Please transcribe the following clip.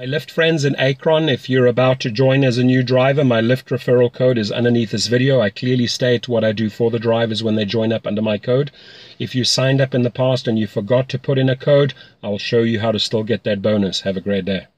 My Lyft friends in Akron, if you're about to join as a new driver, my Lyft referral code is underneath this video. I clearly state what I do for the drivers when they join up under my code. If you signed up in the past and you forgot to put in a code, I'll show you how to still get that bonus. Have a great day.